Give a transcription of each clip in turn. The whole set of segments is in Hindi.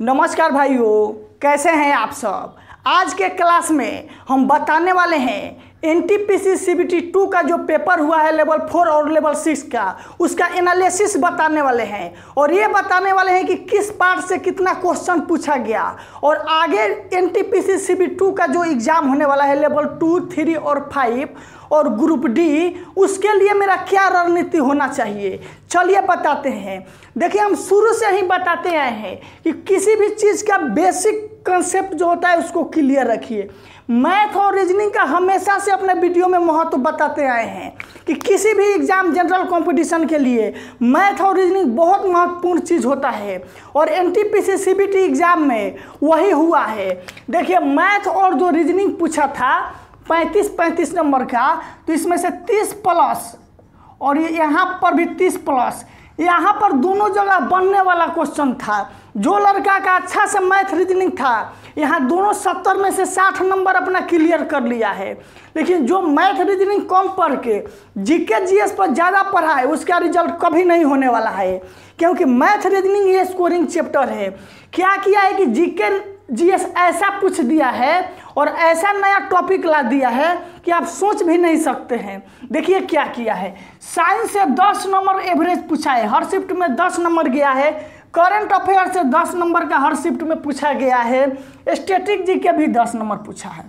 नमस्कार भाइयों कैसे हैं आप सब? आज के क्लास में हम बताने वाले हैं N T P C C B T two का जो पेपर हुआ है लेवल फोर और लेवल सिक्स का, उसका एनालिसिस बताने वाले हैं। और ये बताने वाले हैं कि किस पार्ट से कितना क्वेश्चन पूछा गया। और आगे N T P C C B two का जो एग्ज़ाम होने वाला है लेवल टू थ्री और फाइव और ग्रुप डी उसके लिए मेरा क्या रणनीति होना चाहिए? चलिए बताते हैं। देखिए, हम शुरू से ही बताते आए हैं कि किसी भी चीज़ का बेसिक कंसेप्ट जो होता है उसको क्लियर रखिए। मैथ और रीजनिंग का हमेशा से अपने वीडियो में महत्व बताते आए हैं कि किसी भी एग्ज़ाम जनरल कंपटीशन के लिए मैथ और रीजनिंग बहुत महत्वपूर्ण चीज़ होता है। और N T P C C B T exam में वही हुआ है। देखिए मैथ और जो रीजनिंग पूछा था, पैंतीस पैंतीस नंबर का तो इसमें से तीस प्लस और यहाँ पर भी तीस प्लस यहाँ पर दोनों जगह बनने वाला क्वेश्चन था। जो लड़का का अच्छा से मैथ रीजनिंग था, यहाँ दोनों सत्तर में से साठ नंबर अपना क्लियर कर लिया है। लेकिन जो मैथ रीजनिंग कम पढ़ के जीके जीएस पर ज़्यादा पढ़ा है, उसका रिज़ल्ट कभी नहीं होने वाला है। क्योंकि मैथ रीजनिंग ये स्कोरिंग चैप्टर है। क्या किया है कि जीके जीएस ऐसा पूछ दिया है और ऐसा नया टॉपिक ला दिया है कि आप सोच भी नहीं सकते हैं। देखिए क्या किया है। साइंस से 10 नंबर एवरेज पूछा है। हर शिफ्ट में 10 नंबर गया है। करंट अफेयर से 10 नंबर का हर शिफ्ट में पूछा गया है। स्टेटिक जी के भी 10 नंबर पूछा है।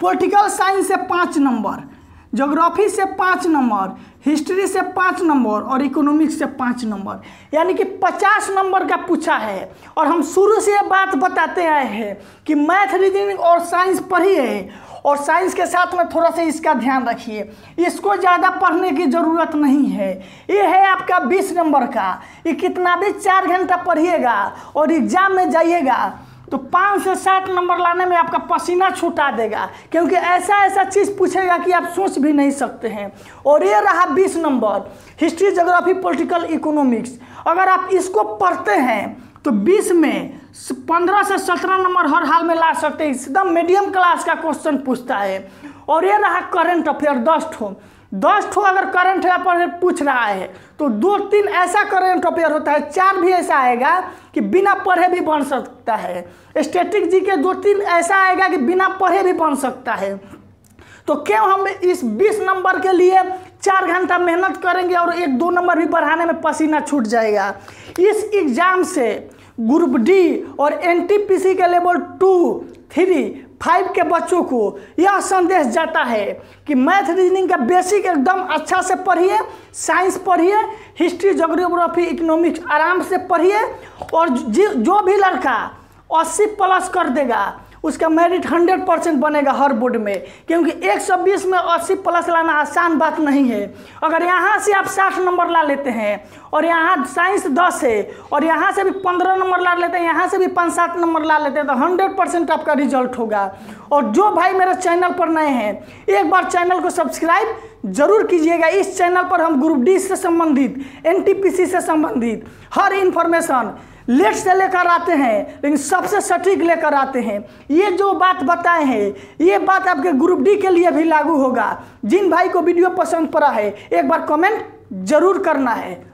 पॉलिटिकल साइंस से पाँच नंबर जोग्राफी से पाँच नंबर, हिस्ट्री से पाँच नंबर और इकोनॉमिक्स से पाँच नंबर। यानी कि पचास नंबर का पूछा है। और हम शुरू से ये बात बताते आए हैं कि मैथ, रीजनिंग और साइंस पढ़िए और साइंस के साथ में थोड़ा सा इसका ध्यान रखिए। इसको ज़्यादा पढ़ने की ज़रूरत नहीं है। ये है आपका बीस नंबर का। ये कितना भी चार घंटा पढ़िएगा और एग्ज़ाम में जाइएगा तो पाँच से सात नंबर लाने में आपका पसीना छुटा देगा। क्योंकि ऐसा ऐसा चीज़ पूछेगा कि आप सोच भी नहीं सकते हैं। और ये रहा बीस number, history geography political economics. अगर आप इसको पढ़ते हैं तो बीस में पंद्रह से सत्रह नंबर हर हाल में ला सकते हैं। एकदम मीडियम क्लास का क्वेश्चन पूछता है। और ये रहा करंट अफेयर दस ठो। दस ठो अगर करंट अफेयर पूछ रहा है तो दो तीन ऐसा करंट अफेयर होता है, चार भी ऐसा आएगा कि बिना पढ़े भी बन सकता है। स्टैटिक जी के दो तीन ऐसा आएगा कि बिना पढ़े भी बन सकता है। तो क्यों हम इस 20 नंबर के लिए चार घंटा मेहनत करेंगे और एक दो नंबर भी बढ़ाने में पसीना छूट जाएगा। इस एग्ज़ाम से ग्रुप डी और एनटीपीसी के लेवल टू, थ्री, फाइव के बच्चों को यह संदेश जाता है कि मैथ रीजनिंग का बेसिक एकदम अच्छा से पढ़िए, साइंस पढ़िए, हिस्ट्री जोग्राफी इकोनॉमिक्स आराम से पढ़िए और जो भी लड़का 80 प्लस कर देगा उसका मेरिट 100 परसेंट बनेगा हर बोर्ड में, क्योंकि 120 में 80 प्लस लाना आसान बात नहीं है। अगर यहाँ से आप 60 नंबर ला लेते हैं, और यहाँ साइंस 10 है, और यहाँ से भी 15 नंबर ला लेते हैं, यहाँ से भी पाँच सात नंबर ला लेते हैं तो 100 परसेंट आपका रिज़ल्ट होगा। और जो भाई मेरे चैनल पर नए हैं, एक बार चैनल को सब्सक्राइब ज़रूर कीजिएगा। इस चैनल पर हम ग्रुप डी से संबंधित एनटीपीसी से संबंधित हर इन्फॉर्मेशन लेट से लेकर आते हैं, लेकिन सबसे सटीक लेकर आते हैं। ये जो बात बताए हैं, ये बात आपके ग्रुप डी के लिए भी लागू होगा। जिन भाई को वीडियो पसंद पड़ा है, एक बार कमेंट ज़रूर करना है।